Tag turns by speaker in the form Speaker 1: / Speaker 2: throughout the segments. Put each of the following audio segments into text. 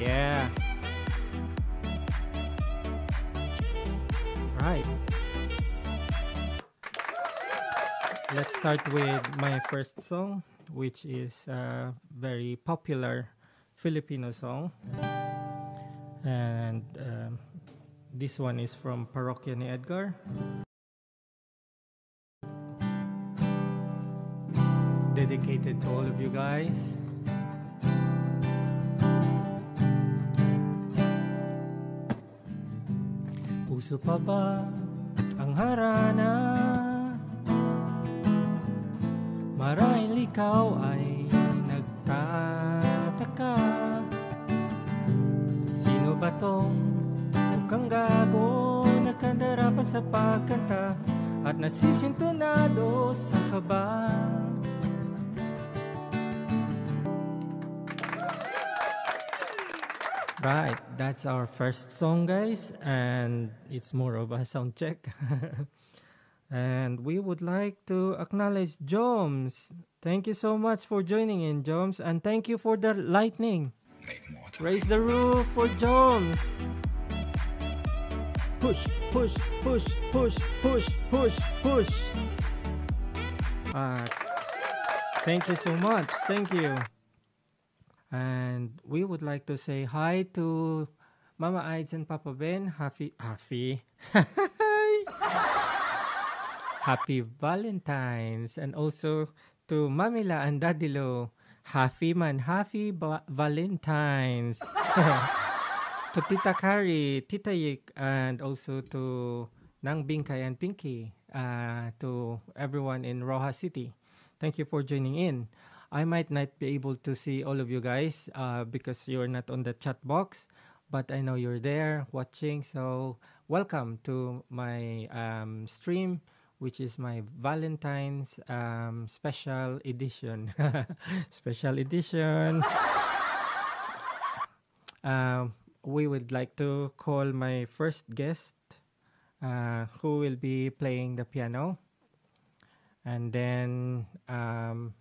Speaker 1: Yeah. Right. Let's start with my first song, which is a very popular Filipino song. And um, this one is from Parokya ni Edgar. Dedicated to all of you guys. Puso pa ba ang harana? Marahil ikaw ay nagtataka Sino ba tong mukhang gago Nagkandara pa sa pagkanta At nasisintonado sa kaba Right, that's our first song, guys, and it's more of a sound check. and we would like to acknowledge Joms. Thank you so much for joining in, Joms, and thank you for the lightning. Raise the roof for Joms. Push, push, push, push, push, push, push. Uh, thank you so much. Thank you. And we would like to say hi to Mama Ides and Papa Ben. Happy, happy, happy Valentine's, and also to Mamila and Dadilo. Happy man, happy ba- Valentine's. to Tita Kari, Tita Yik, and also to Nang Bingkay and Pinky. Uh, to everyone in Roxas City. Thank you for joining in. I might not be able to see all of you guys uh, because you're not on the chat box, but I know you're there watching. So, welcome to my um, stream, which is my Valentine's um, special edition. special edition. um, we would like to call my first guest, uh, who will be playing the piano. And then um,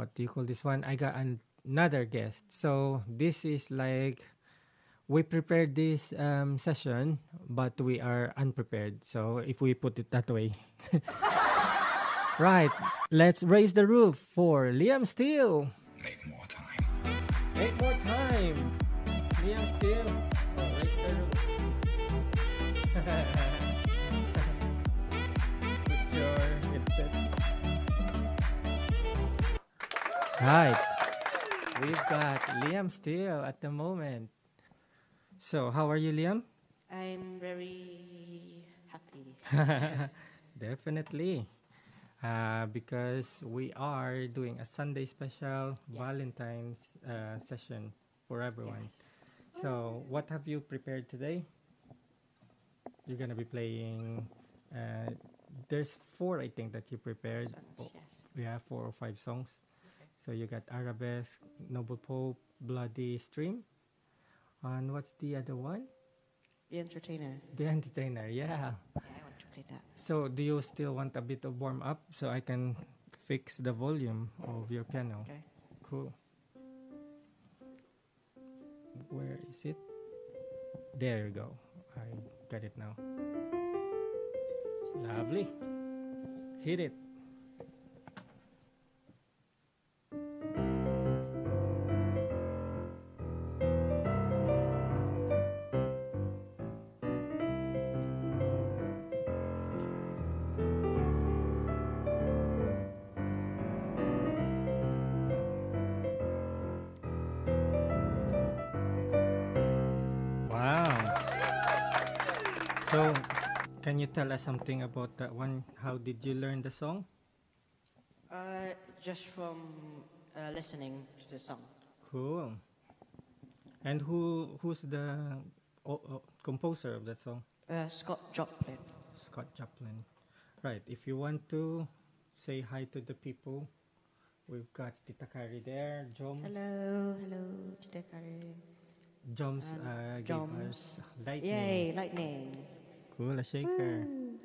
Speaker 1: what do you call this one? I got an- another guest. So this is like we prepared this um, session, but we are unprepared. So if we put it that way. right. Let's raise the roof for Liam Steele.
Speaker 2: Make more time.
Speaker 1: Eight more time. Liam Steele. Oh, raise the roof. Right. We've got Liam Steele at the moment. So, how are you, Liam?
Speaker 3: I'm very happy.
Speaker 1: Definitely. Uh, because we are doing a Sunday special
Speaker 3: Yeah.
Speaker 1: Valentine's uh, session for everyone.
Speaker 3: Yes.
Speaker 1: So, what have you prepared today? You're gonna be playing. Uh, there's four, I think, that you prepared.
Speaker 3: Songs, yes.
Speaker 1: We have four or five songs. So you got Arabesque, Noble Pope, Bloody Stream, and what's the other one?
Speaker 3: The entertainer.
Speaker 1: The Entertainer. Yeah.
Speaker 3: Yeah, I want to play that.
Speaker 1: So do you still want a bit of warm up so I can fix the volume of your piano?
Speaker 3: Okay.
Speaker 1: Cool. Where is it? There you go. I got it now. Lovely. Hit it. So, can you tell us something about that one? How did you learn the song?
Speaker 3: Uh, just from uh, listening to the song.
Speaker 1: Cool. And who who's the o- o- composer of that song?
Speaker 3: Uh, Scott Joplin.
Speaker 1: Scott Joplin. Right. If you want to say hi to the people, we've got Tita Kari there. Joms.
Speaker 3: Hello, hello, Tita Kari.
Speaker 1: Joms
Speaker 3: Um,
Speaker 1: uh, gave
Speaker 3: Joms.
Speaker 1: us lightning.
Speaker 3: Yay, lightning.
Speaker 1: Shaker. Hmm.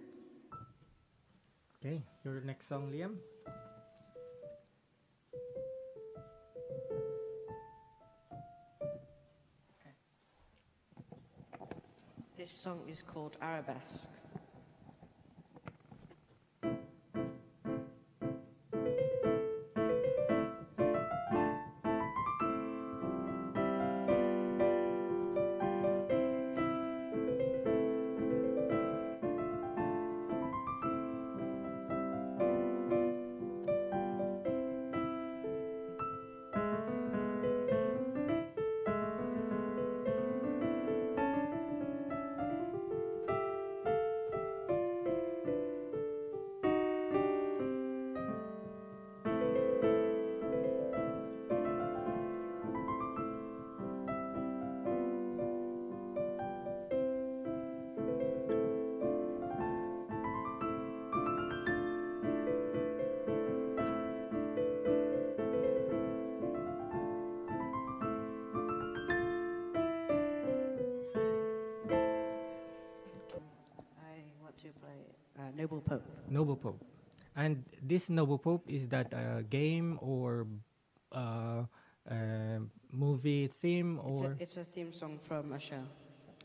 Speaker 1: Okay, your next song, Liam.
Speaker 3: This song is called Arabesque. Noble Pope.
Speaker 1: Noble Pope. And this Noble Pope is that a game or uh, uh, movie theme
Speaker 3: It's a,
Speaker 1: or
Speaker 3: it's a theme song from a show.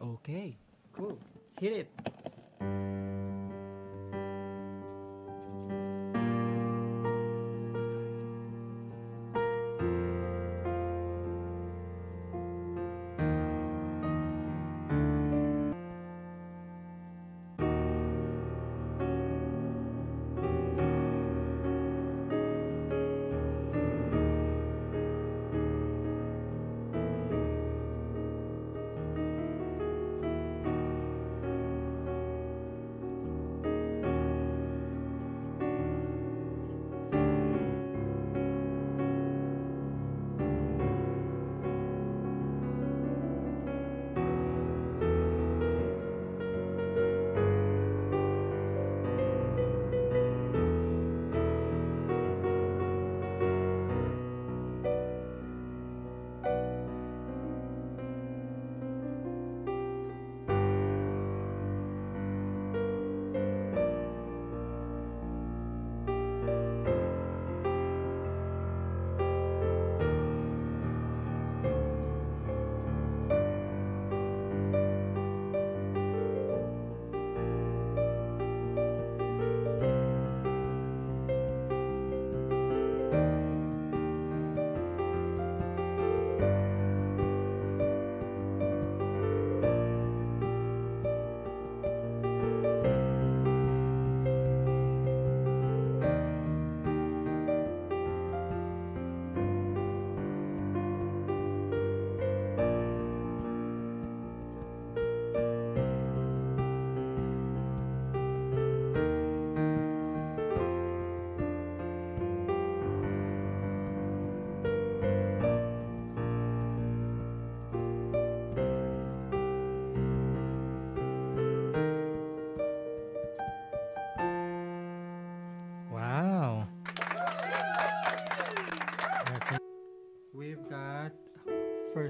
Speaker 1: okay, cool. Hit it.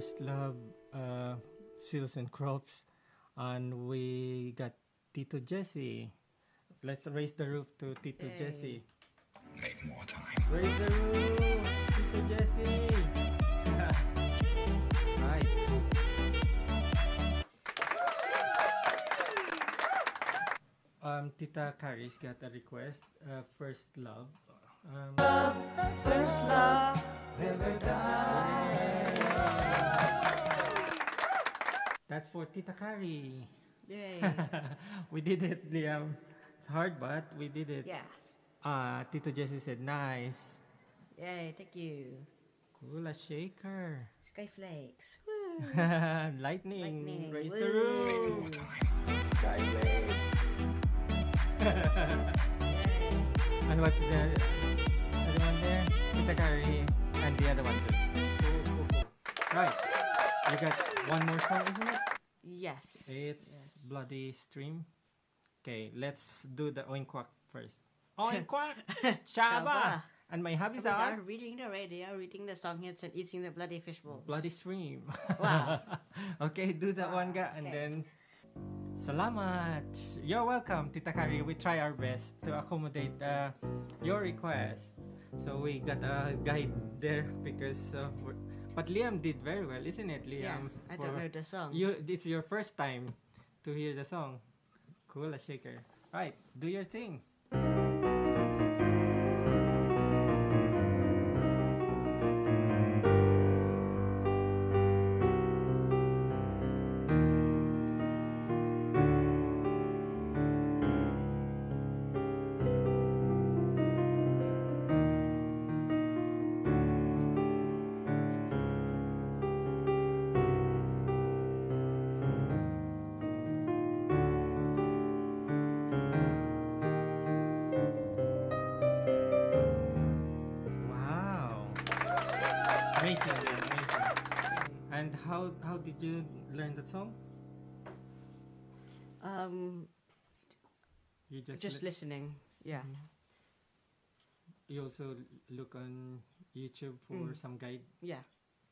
Speaker 1: First Love, uh, Seals and Crops, and we got Tito Jesse. Let's raise the roof to Tito
Speaker 3: Yay.
Speaker 1: Jesse.
Speaker 2: Make more time.
Speaker 1: Raise the roof, Tito Jesse. right. Um, Tita Caris got a request. Uh, First Love. Um,
Speaker 3: First love.
Speaker 1: That's for Tita Kari.
Speaker 3: Yay.
Speaker 1: we did it, Liam. It's hard, but we did it.
Speaker 3: yes.
Speaker 1: Uh, Tito Jesse said, nice.
Speaker 3: Yay, thank you.
Speaker 1: Cool, a shaker.
Speaker 3: Skyflakes. Woo.
Speaker 1: Lightning.
Speaker 3: Lightning,
Speaker 1: Raise the
Speaker 3: woo.
Speaker 1: roof.
Speaker 2: More time.
Speaker 1: And what's the other one there? Tita Kari. And the other one too. Right. You got one more song, isn't it?
Speaker 3: Yes.
Speaker 1: It's
Speaker 3: yes.
Speaker 1: Bloody Stream. Okay, let's do the oink quack first. Oink quack!
Speaker 3: Chaba.
Speaker 1: And my hobbies are
Speaker 3: are reading the radio, reading the song hits, and eating the bloody fishbowl.
Speaker 1: Bloody Stream.
Speaker 3: Wow.
Speaker 1: okay, do that one ga and
Speaker 3: Okay.
Speaker 1: then Salamat! You're welcome, Tita Kari. We try our best to accommodate uh, your request. So we got a guide there because uh, but Liam did very well, isn't it,
Speaker 3: Yeah,
Speaker 1: Liam?
Speaker 3: I don't know the song.
Speaker 1: You, it's your first time to hear the song. Cool, a shaker. Right, do your thing. Amazing, amazing. And how how did you learn the song?
Speaker 3: Um,
Speaker 1: You just,
Speaker 3: just
Speaker 1: li-
Speaker 3: listening. Yeah.
Speaker 1: you also look on YouTube for
Speaker 3: Mm.
Speaker 1: some guide,
Speaker 3: Yeah.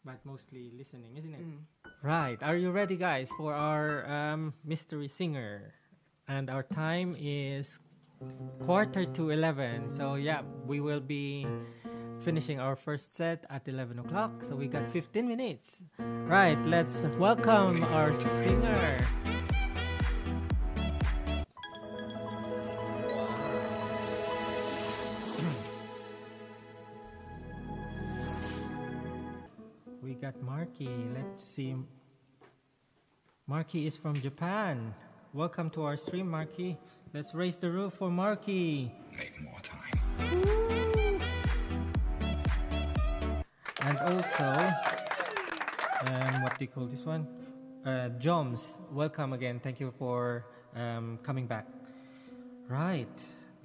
Speaker 1: but mostly listening, isn't it?
Speaker 3: Mm.
Speaker 1: Right. Are you ready, guys, for our um, mystery singer? And our time is quarter to 11. So, yeah, we will be finishing our first set at 11 o'clock. So, we got mm. 15 minutes. Right. Let's welcome our singer. We got Marky. Let's see. Marky is from Japan. Welcome to our stream, Marky. Let's raise the roof for Marky.
Speaker 2: Make more time.
Speaker 1: And also, um, what do you call this one? Uh, Joms, welcome again. Thank you for um, coming back. Right.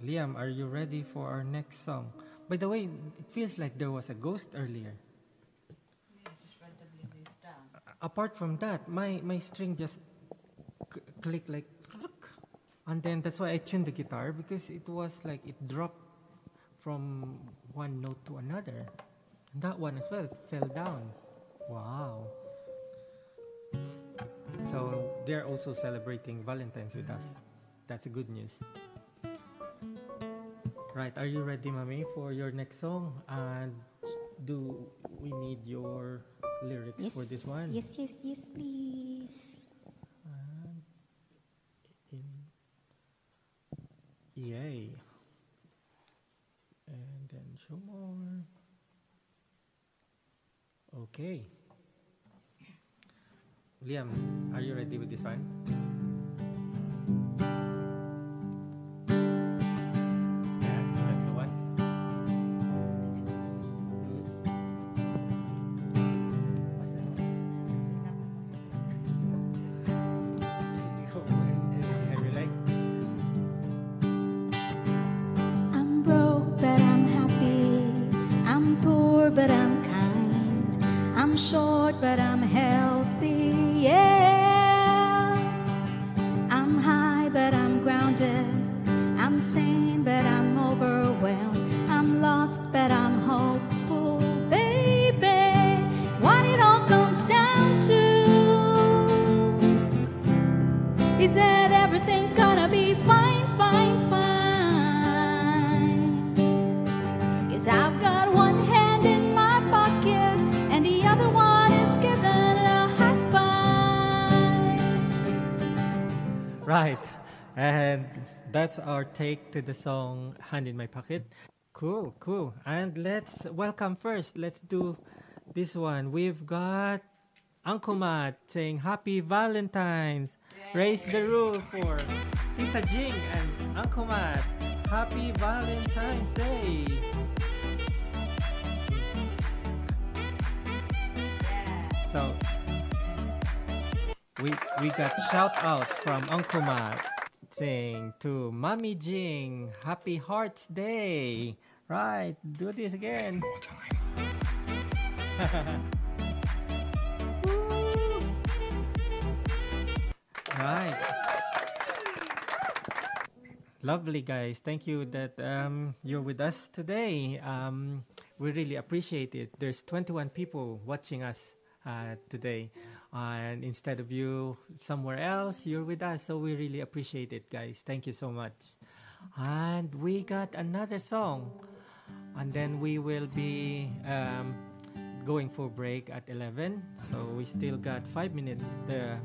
Speaker 1: Liam, are you ready for our next song? By the way, it feels like there was a ghost earlier. Apart from that, my, my string just clicked like, and then that's why I tuned the guitar because it was like it dropped from one note to another. And that one as well fell down. Wow. So they're also celebrating Valentine's with us. That's good news. Right, are you ready, Mami, for your next song? And do we need your lyrics
Speaker 4: Yes.
Speaker 1: for this one?
Speaker 4: Yes, yes, yes, please.
Speaker 1: In Yay. And then show more. Okay. Liam, are you ready with this one?
Speaker 4: Short, but I'm healthy. Yeah.
Speaker 1: That's our take to the song Hand in My Pocket. Cool, cool. And let's welcome first. Let's do this one. We've got Uncle Matt saying Happy Valentine's. Raise the roof for Tita Jing and Uncle Matt. Happy Valentine's Day. So we we got shout out from Uncle Matt saying to Mommy Jing, Happy Hearts Day. Right, do this again. Right. Lovely guys. Thank you that um, you're with us today. Um, we really appreciate it. There's 21 people watching us uh, today. And instead of you somewhere else, you're with us. So we really appreciate it, guys. Thank you so much. And we got another song. And then we will be um, going for break at 11. So we still got five minutes. The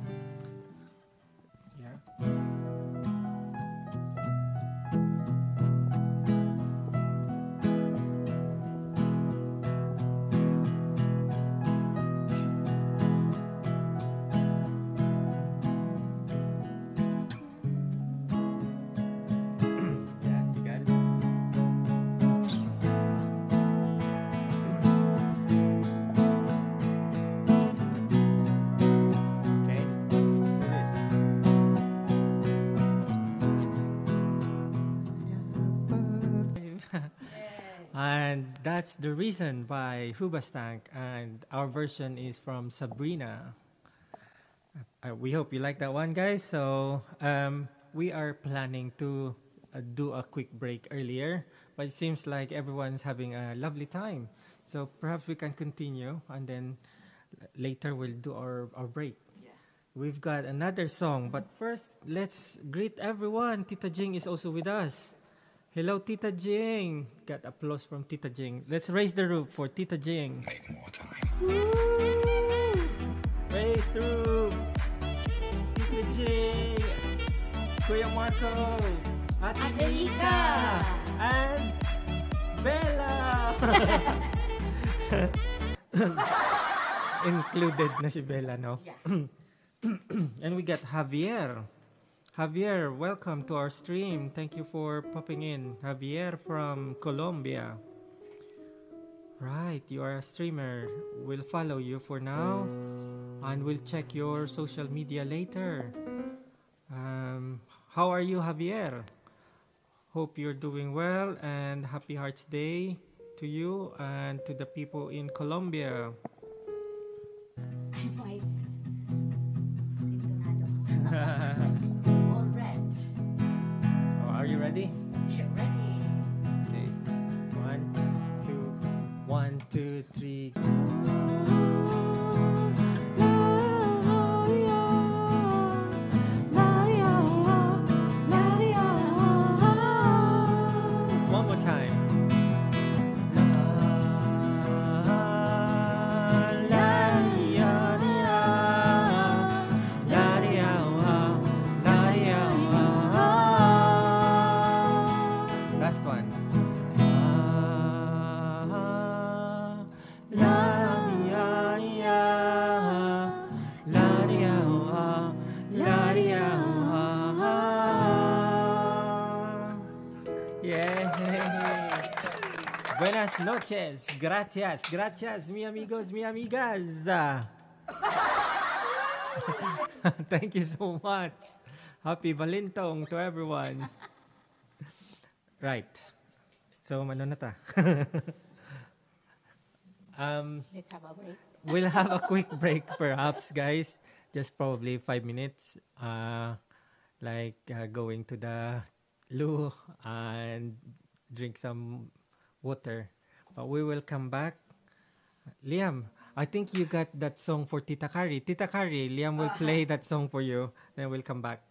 Speaker 1: that's the reason by Hoobastank, and our version is from Sabrina. Uh, we hope you like that one, guys. So um, we are planning to uh, do a quick break earlier, but it seems like everyone's having a lovely time. So perhaps we can continue, and then later we'll do our, our break. We've got another song, but first let's greet everyone. Tita Jing is also with us. Hello, Tita Jing. Got applause from Tita Jing. Let's raise the roof for Tita Jing.
Speaker 2: Make more time.
Speaker 1: Raise the roof. Tita Jing. Kuya Marco. Ate. Nika. And Bella. Included na si Bella, no? and we got Javier. Javier, welcome to our stream. Thank you for popping in. Javier from Colombia. Right, you are a streamer. We'll follow you for now and we'll check your social media later. Um, how are you, Javier? Hope you're doing well and happy Hearts Day to you and to the people in Colombia. One, two, three. Buenas noches. Gracias. Gracias, mi amigos, mi amigas. Thank you so much. Happy Balintong to everyone. Right. So, ano na ta? um,
Speaker 4: Let's have a break.
Speaker 1: we'll have a quick break perhaps guys just probably five minutes uh like uh, going to the loo and drink some water but we will come back. Liam i think you got that song for tita kari tita kari liam will uh-huh. play that song for you then we'll come back